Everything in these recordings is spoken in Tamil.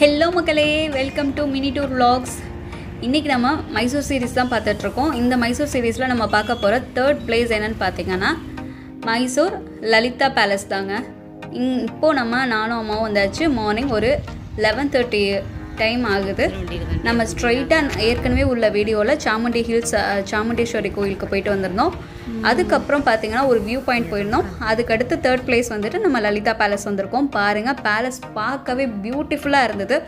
ஹலோ மக்களே. Welcome to mini tour vlogs. இன்றைக்கி நம்ம மைசூர் சீரீஸ் தான் பார்த்துட்ருக்கோம். இந்த மைசூர் சீரீஸில் நம்ம பார்க்க போகிற தேர்ட் பிளேஸ் என்னென்னு பார்த்தீங்கன்னா மைசூர் லலிதா பேலஸ் தாங்க. இங் இப்போது நம்ம நானும் அம்மாவும் வந்தாச்சு. மார்னிங் ஒரு லெவன் தேர்ட்டி டைம் ஆகுது. நம்ம ஸ்ட்ரைட்டாக ஏற்கனவே உள்ள வீடியோவில் சாமுண்டி ஹில்ஸ் சாமுண்டீஸ்வரி கோயிலுக்கு போயிட்டு வந்திருந்தோம். அதுக்கப்புறம் பார்த்தீங்கன்னா ஒரு வியூ பாயிண்ட் போயிருந்தோம். அதுக்கடுத்து தேர்ட் பிளேஸ் வந்துட்டு நம்ம லலிதா பேலஸ் வந்திருக்கோம். பாருங்கள் பேலஸ் பார்க்கவே பியூட்டிஃபுல்லாக இருந்தது.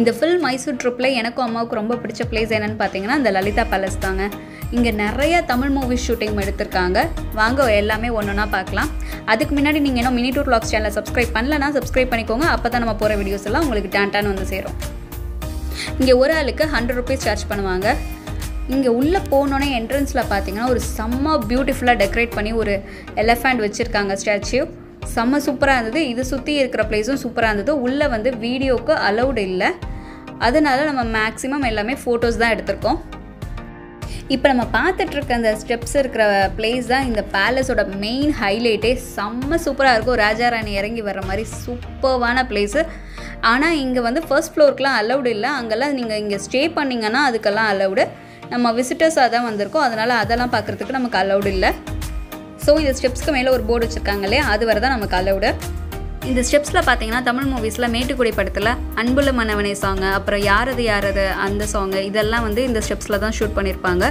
இந்த ஃபுல் மைசூர் ட்ரிப்பில் எனக்கும் அம்மாவுக்கு ரொம்ப பிடிச்ச பிளேஸ் என்னென்னு பார்த்தீங்கன்னா இந்த லலிதா பேலஸ் தாங்க. இங்கே நிறைய தமிழ் மூவி ஷூட்டிங் எடுத்திருக்காங்க. வாங்க எல்லாமே ஒன்று ஒன்றா பார்க்கலாம் அதுக்கு முன்னாடி நீங்கள் இன்னும் மினி டூ வ்ளாக்ஸ் சேனலை சப்ஸ்கிரைப் பண்ணலன்னா சப்ஸ்கிரைப் பண்ணிக்கோங்க. அப்போ தான் நம்ம போகிற வீடியோஸ் எல்லாம் உங்களுக்கு டேன்டான்னு வந்து சேரும். இங்கே ஒரு ஆளுக்கு ஹண்ட்ரட் ருபீஸ் சார்ஜ் பண்ணுவாங்க. இங்கே உள்ளே போனோன்னே என்ட்ரன்ஸில் பார்த்தீங்கன்னா ஒரு செம்ம பியூட்டிஃபுல்லாக டெக்கரேட் பண்ணி ஒரு எலஃபண்ட் வச்சுருக்காங்க ஸ்டாச்சு செம்ம சூப்பராக இருந்தது. இது சுற்றி இருக்கிற ப்ளேஸும் சூப்பராக இருந்தது. உள்ளே வந்து வீடியோவுக்கு அலௌடு இல்லை. அதனால நம்ம மேக்ஸிமம் எல்லாமே ஃபோட்டோஸ் தான் எடுத்திருக்கோம். இப்போ நம்ம பார்த்துட்டு இருக்க அந்த ஸ்டெப்ஸ் இருக்கிற பிளேஸ் தான் இந்த பேலஸோட மெயின் ஹைலைட்டே செம்ம சூப்பராக இருக்கும். ராஜா ராணி இறங்கி வர்ற மாதிரி சூப்பர்வான பிளேஸு ஆனால் இங்கே வந்து ஃபர்ஸ்ட் ஃப்ளோருக்குலாம் அலௌடு இல்லை. அங்கெல்லாம் நீங்கள் இங்கே ஸ்டே பண்ணிங்கன்னா அதுக்கெல்லாம் அலௌடு நம்ம விசிட்டர்ஸாக தான் வந்திருக்கோம். அதனால் அதெல்லாம் பார்க்குறதுக்கு நமக்கு அலௌடு இல்லை. ஸோ இந்த ஸ்டெப்ஸ்க்கு மேலே ஒரு போர்டு வச்சுருக்காங்க இல்லையா? அது வரை தான் நமக்கு அலௌடு இந்த ஸ்டெப்ஸில் பார்த்தீங்கன்னா தமிழ் மூவிஸில் மேட்டுக்குடி படத்தில் அன்புள்ள மன்னவனே சாங்கு அப்புறம் யாரது யாரது அந்த சாங்கு இதெல்லாம் வந்து இந்த ஸ்டெப்ஸில் தான் ஷூட் பண்ணியிருப்பாங்க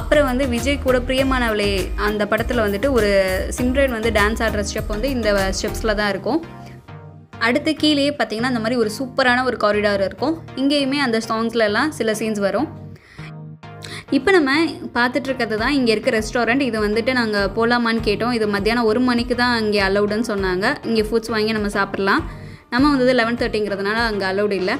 அப்புறம் வந்து விஜய் கூட பிரியமானவளே அந்த படத்தில் வந்துட்டு ஒரு சிம்ரன் வந்து டான்ஸ் ஆடுற ஸ்டெப் வந்து இந்த ஸ்டெப்ஸில் தான் இருக்கும். அடுத்து கீழேயே பார்த்தீங்கன்னா அந்த மாதிரி ஒரு சூப்பரான ஒரு காரிடார் இருக்கும். இங்கேயுமே அந்த சாங்ஸ்லலாம் சில சீன்ஸ் வரும். இப்போ நம்ம பார்த்துட்ருக்கிறது தான் இங்கே இருக்க ரெஸ்டாரண்ட் இது வந்துட்டு நாங்கள் போகலாமான்னு கேட்டோம். இது மத்தியானம் ஒரு மணிக்கு தான் இங்கே அலௌடுன்னு சொன்னாங்க. இங்கே ஃபுட்ஸ் வாங்கி நம்ம சாப்பிட்லாம். நம்ம வந்தது லெவன் தேர்ட்டிங்கிறதுனால அங்கே அலௌடு இல்லை.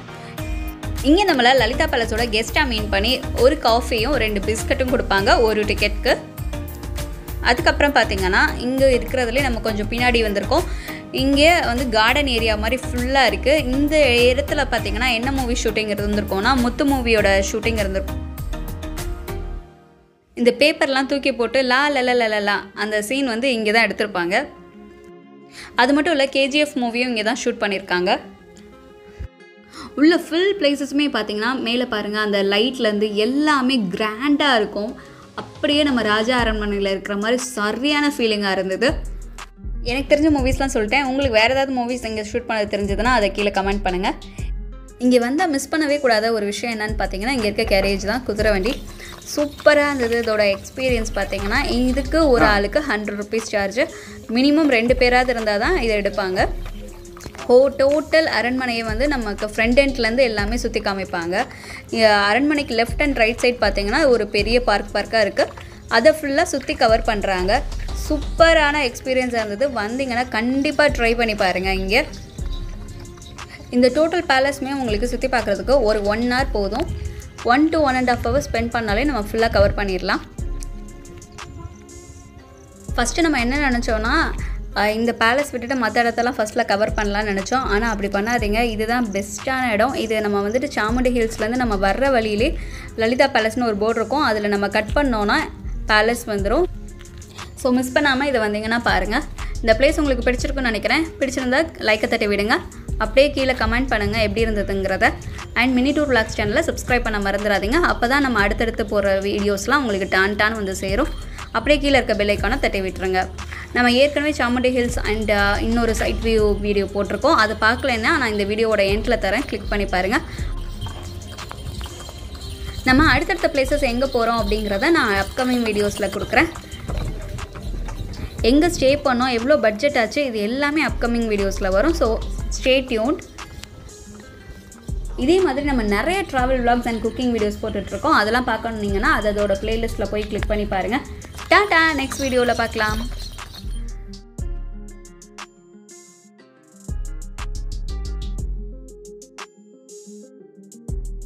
இங்கே நம்மளை லலிதா பேலஸோட கெஸ்ட்டாக மீன் பண்ணி ஒரு காஃபியும் ரெண்டு பிஸ்கட்டும் கொடுப்பாங்க ஒரு டிக்கெட்டுக்கு அதுக்கப்புறம் பார்த்தீங்கன்னா இங்கே இருக்கிறதுலே நம்ம கொஞ்சம் பின்னாடி வந்திருக்கோம். இங்கே வந்து கார்டன் ஏரியா மாதிரி ஃபுல்லாக இருக்குது இந்த இடத்துல பார்த்தீங்கன்னா என்ன மூவி ஷூட்டிங் இருந்திருக்கோம்னா முத்து மூவியோட ஷூட்டிங் இருந்திருக்கும் இந்த பேப்பர்லாம் தூக்கி போட்டு லா லல லலலா அந்த சீன் வந்து இங்கே தான் எடுத்திருப்பாங்க. அது மட்டும் இல்லை கேஜிஎஃப் மூவியும் இங்கே தான் ஷூட் பண்ணியிருக்காங்க உள்ள ஃபுல் பிளேசஸுமே பார்த்தீங்கன்னா மேலே பாருங்கள் அந்த லைட்லேருந்து எல்லாமே கிராண்டாக இருக்கும். அப்படியே நம்ம ராஜா அரண்மனையில் இருக்கிற மாதிரி சரியான ஃபீலிங்காக இருந்தது. எனக்கு தெரிஞ்ச மூவிஸ்லாம் சொல்லிட்டேன். உங்களுக்கு வேறு ஏதாவது மூவிஸ் இங்கே ஷூட் பண்ண தெரிஞ்சதுன்னா அதை கீழே கமெண்ட் பண்ணுங்கள் இங்கே வந்தால் மிஸ் பண்ணவே கூடாத ஒரு விஷயம் என்னன்னு பார்த்தீங்கன்னா இங்கே இருக்க கேரேஜ் தான் குதிரை வண்டி. சூப்பராக இருந்தது. இதோட எக்ஸ்பீரியன்ஸ் பார்த்தீங்கன்னா இதுக்கு ஒரு ஆளுக்கு ஹண்ட்ரட் ருபீஸ் சார்ஜ் மினிமம் ரெண்டு பேராவது இருந்தால் தான் இதை எடுப்பாங்க. ஹோ டோட்டல் அரண்மனையை வந்து நமக்கு ஃப்ரண்ட் எண்ட்லேருந்து எல்லாமே சுற்றி காமிப்பாங்க. அரண்மனைக்கு லெஃப்ட் அண்ட் ரைட் சைட் பார்த்தீங்கன்னா ஒரு பெரிய பார்க் பார்க்காக இருக்குது அதை ஃபுல்லாக சுற்றி கவர் பண்ணுறாங்க சூப்பரான எக்ஸ்பீரியன்ஸாக இருந்தது. வந்தீங்கன்னா கண்டிப்பாக ட்ரை பண்ணி பாருங்கள் இங்கே. இந்த டோட்டல் பேலஸுமே உங்களுக்கு சுற்றி பார்க்குறதுக்கு ஒரு ஒன் ஹவர் போதும். One to one and half hour spend பண்ணாலே நம்ம ஃபுல்லாக கவர் பண்ணிடலாம். ஃபஸ்ட்டு நம்ம என்ன நினச்சோன்னா இந்த பேலஸ் விட்டுட்டு மற்ற இடத்தெல்லாம் ஃபஸ்ட்டில் கவர் பண்ணலாம்னு நினச்சோம். ஆனால் அப்படி பண்ணாதீங்க. இதுதான் பெஸ்ட்டான இடம். இது நம்ம வந்துட்டு சாமுண்டி ஹில்ஸ்லேருந்து நம்ம வர்ற வழியிலே லலிதா பேலஸ்னு ஒரு போர்டு இருக்கும். அதில் நம்ம கட் பண்ணோன்னா பேலஸ் வந்துடும் ஸோ மிஸ் பண்ணாமல் இதை வந்தீங்கன்னா பாருங்கள் இந்த பிளேஸ் உங்களுக்கு பிடிச்சிருக்குன்னு நினைக்கிறேன். பிடிச்சிருந்தா லைக்கை தட்டி விடுங்க. அப்படியே கீழே கமெண்ட் பண்ணுங்கள் எப்படி இருந்ததுங்கிறத. அண்ட் மினி டூர் விளாக்ஸ் சேனலை சப்ஸ்கிரைப் பண்ண மறந்துடாதீங்க. அப்போ தான் நம்ம அடுத்தடுத்து போகிற வீடியோஸ்லாம் உங்களுக்கு டான் டான் வந்து சேரும். அப்படியே கீழே இருக்க பெல்லைக்கான தட்டி விட்டுருங்க. நம்ம ஏற்கனவே சாமுண்டி ஹில்ஸ் அண்ட் இன்னொரு சைட் வியூ வீடியோ போட்டிருக்கோம். அதை பார்க்கலன்னா நான் இந்த வீடியோவோட எண்டில் தரேன். கிளிக் பண்ணி பாருங்கள் நம்ம அடுத்தடுத்த பிளேசஸ் எங்கே போகிறோம் அப்படிங்கிறத நான் அப்கமிங் வீடியோஸில் கொடுக்குறேன். எங்கே ஸ்டே பண்ணோம் எவ்வளோ பட்ஜெட் ஆச்சு இது எல்லாமே அப்கமிங் வீடியோஸில் வரும். ஸோ ஸ்டே டியூன்ட் இதே மாதிரி நம்ம நிறைய travel vlogs and cooking videos போட்டுட்ருக்கோம். அதெல்லாம் பார்க்கணுன்னீங்கன்னா அதோட பிளேலிஸ்ட்டில் போய் கிளிக் பண்ணி பாருங்கள் டாட்டா நெக்ஸ்ட் வீடியோவில் பார்க்கலாம்.